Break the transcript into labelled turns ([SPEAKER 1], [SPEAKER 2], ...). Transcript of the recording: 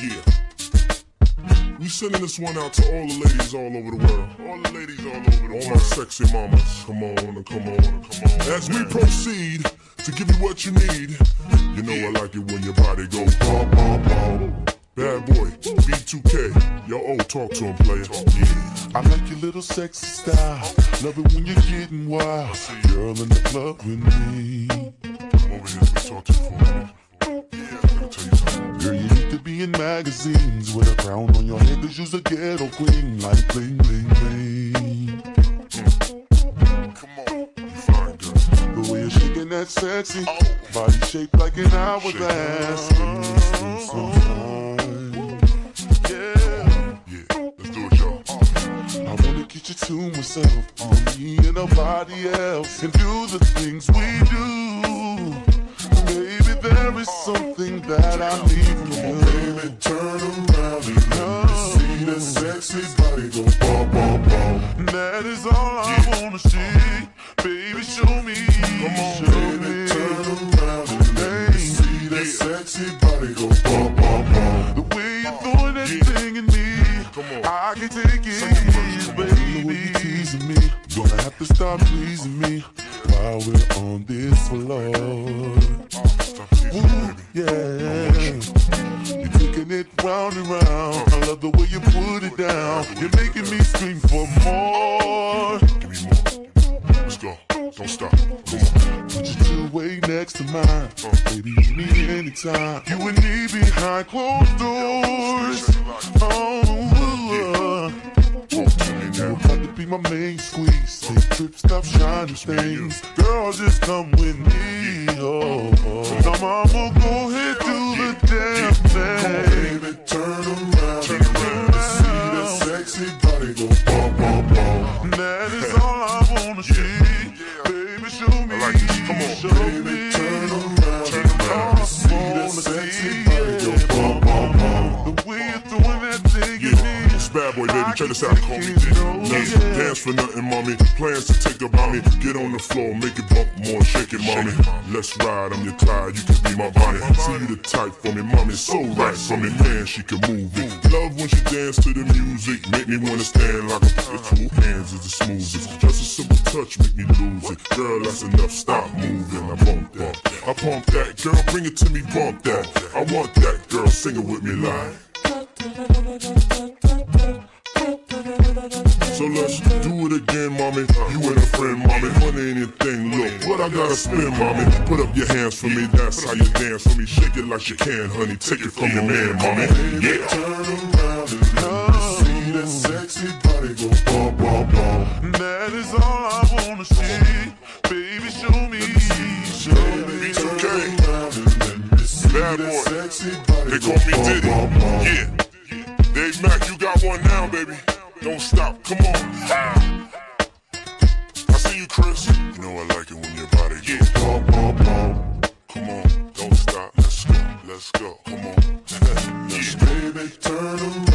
[SPEAKER 1] Yeah. We sending this one out to all the ladies all over the world. All the ladies all over the all world. All my sexy mamas. Come on, come on, come on. As we proceed to give you what you need, you know I like it when your body goes bum, bum, bum. Bad boy, B2K. Yo, oh, talk to him, player. Yeah.
[SPEAKER 2] I like your little sexy style. Love it when you're getting wild. Girl in the club with me.
[SPEAKER 1] Come over here, let me talk to you for a minute. Yeah,
[SPEAKER 2] magazines with a crown on your head, cause you's a ghetto queen, like bling, bling, bling.
[SPEAKER 1] Come on, you fine, girl.
[SPEAKER 2] The way you're shaking that sexy body shaped like an hourglass. Give me some, some time. Yeah.
[SPEAKER 1] Yeah, let's do it, y'all.
[SPEAKER 2] I wanna get you to myself, me and nobody else, and do the things we do. Baby, there is something that I need from
[SPEAKER 1] That
[SPEAKER 2] is all I wanna see. Baby, show me.
[SPEAKER 1] Come on,
[SPEAKER 2] show
[SPEAKER 1] baby,
[SPEAKER 2] me.
[SPEAKER 1] turn around and let me see that sexy body go bum, bum, bum.
[SPEAKER 2] The way you're throwing that thing in me,
[SPEAKER 1] Come on.
[SPEAKER 2] I can take it, baby. You teasing me, gonna have to stop pleasing me while we're on this floor. Making me scream for more.
[SPEAKER 1] Give me more. Let's go. Don't stop. Come on.
[SPEAKER 2] Put your two way next to mine. Uh, baby, you need anytime. You and me behind closed doors. Oh,
[SPEAKER 1] Talk
[SPEAKER 2] you
[SPEAKER 1] now.
[SPEAKER 2] about to be my main squeeze. Take trips, stop shining things. Girl, just come with me. Oh.
[SPEAKER 1] Bad boy, baby. Check this out. Call me. Yeah. Dance for nothing, mommy. Plans to take about me. Get on the floor, make it bump more, shake it, mommy. Let's ride, I'm your Clyde, you can be my Bonnie. See you the type for me, mommy. So right for me, man, she can move it. Love when she dance to the music, make me wanna stand like a the two hands is the smoothest. Just a simple touch, make me lose it. Girl, that's enough. Stop moving. I bump that. I pump that. Girl, bring it to me, bump that. I want that. Girl, sing it with me live. So let's do it again, mommy. You and a friend, mommy. Money ain't a thing. Look, what I gotta spend, mommy. Put up your hands for me. That's how you dance for me. Shake it like you can, honey. Take it from your man, mommy. Yeah. Turn around and let me see that sexy body go bum, bum, bum.
[SPEAKER 2] That is all I wanna see. Baby, show me. Show me.
[SPEAKER 1] B2K.
[SPEAKER 2] Bad
[SPEAKER 1] Bad boy. They call me Diddy. Yeah off one now, baby. Don't stop, come on. I see you, Chris. You know I like it when your body gets pump, pump, pump. Come on, don't stop. Let's go, let's go. Come on, let's yeah. baby, turn around.